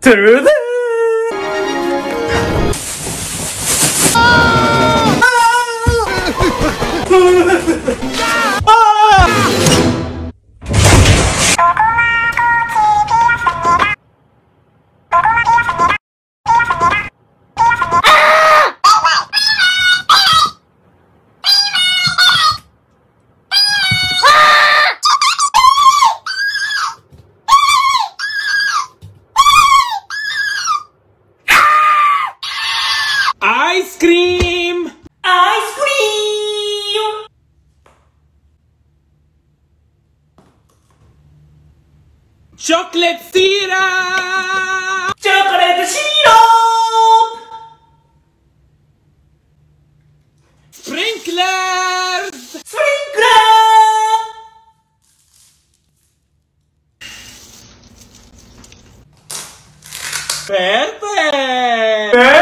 들들 아! Ice cream! Ice cream! Chocolate syrup! Chocolate syrup! Sprinklers! Sprinkler! Perfect!